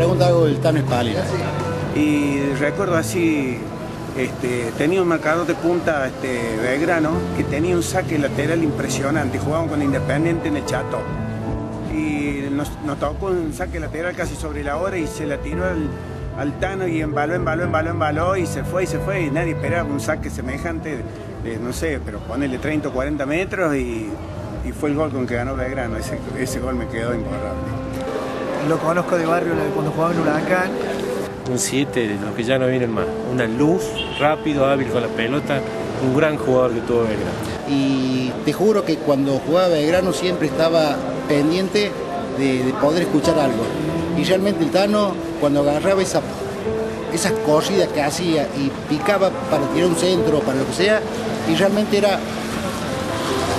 pregunta algo del Tano Espalina. Y recuerdo así, este, tenía un marcador de punta este, Belgrano que tenía un saque lateral impresionante. Jugaban con Independiente en el Chato. Y nos, nos tocó un saque lateral casi sobre la hora y se la tiró al, Tano y embaló, embaló, embaló, embaló y se fue y se fue. Y nadie esperaba un saque semejante, no sé, pero ponerle 30 o 40 metros y, y fue el gol con que ganó Belgrano. Ese, ese gol me quedó imborrable. Lo conozco de barrio cuando jugaba en Huracán. Un 7 de los que ya no vienen más. Una luz, rápido, hábil con la pelota. Un gran jugador que tuvo Belgrano. Y te juro que cuando jugaba Belgrano siempre estaba pendiente de, de poder escuchar algo. Y realmente el Tano, cuando agarraba esa, esas corridas que hacía y picaba para tirar un centro, para lo que sea, y realmente era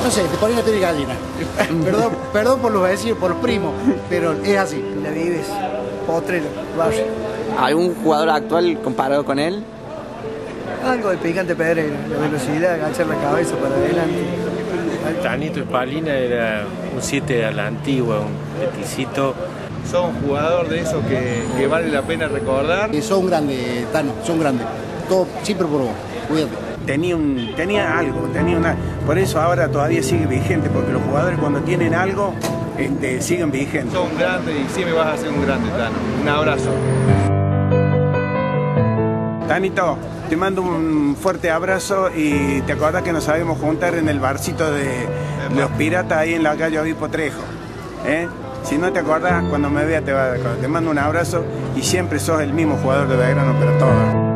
no sé, te ponía la piel de gallina. perdón, perdón por los vecinos, por los primos, pero es así. La vives, potrero, barrio. ¿Algún jugador actual comparado con él? Algo del picante Pedrero, la velocidad, agachar la cabeza para adelante. Tanito Espalina era un 7 a la antigua, un peticito. Son jugador de esos que, que vale la pena recordar. Y son grandes, Tano, son grandes. Todo siempre por vos, cuídate tenía, un, tenía algo, tenía una. Por eso ahora todavía sigue vigente, porque los jugadores cuando tienen algo este, siguen vigentes. Son grandes y siempre vas a ser un grande, Tano. Un abrazo. Tanito, te mando un fuerte abrazo y te acuerdas que nos sabemos juntar en el barcito de los piratas ahí en la calle Obispo Trejo. ¿eh? Si no te acuerdas, cuando me vea te, va, te mando un abrazo y siempre sos el mismo jugador de Belgrano, pero todo.